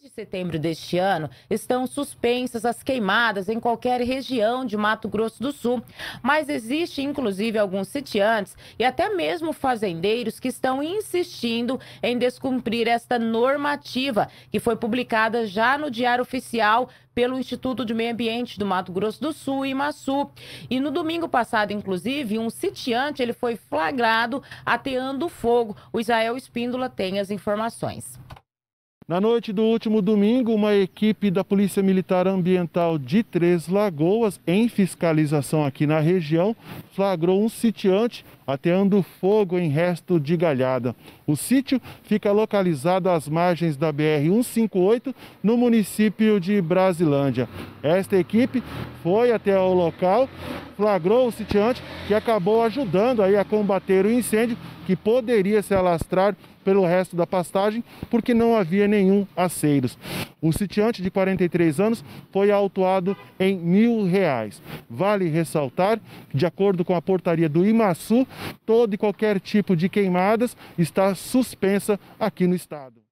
Desde setembro deste ano, estão suspensas as queimadas em qualquer região de Mato Grosso do Sul. Mas existe, inclusive, alguns sitiantes e até mesmo fazendeiros que estão insistindo em descumprir esta normativa, que foi publicada já no Diário Oficial pelo Instituto de Meio Ambiente do Mato Grosso do Sul, IMASU. E no domingo passado, inclusive, um sitiante ele foi flagrado ateando fogo. O Israel Espíndola tem as informações. Na noite do último domingo, uma equipe da Polícia Militar Ambiental de Três Lagoas, em fiscalização aqui na região, flagrou um sitiante ateando fogo em resto de galhada. O sítio fica localizado às margens da BR-158, no município de Brasilândia. Esta equipe foi até o local, flagrou o sitiante, que acabou ajudando aí a combater o incêndio que poderia se alastrar pelo resto da pastagem, porque não havia nenhum aceiros. O sitiante de 43 anos foi autuado em mil reais. Vale ressaltar, de acordo com a portaria do IMASU, todo e qualquer tipo de queimadas está suspensa aqui no estado.